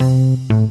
嗯嗯嗯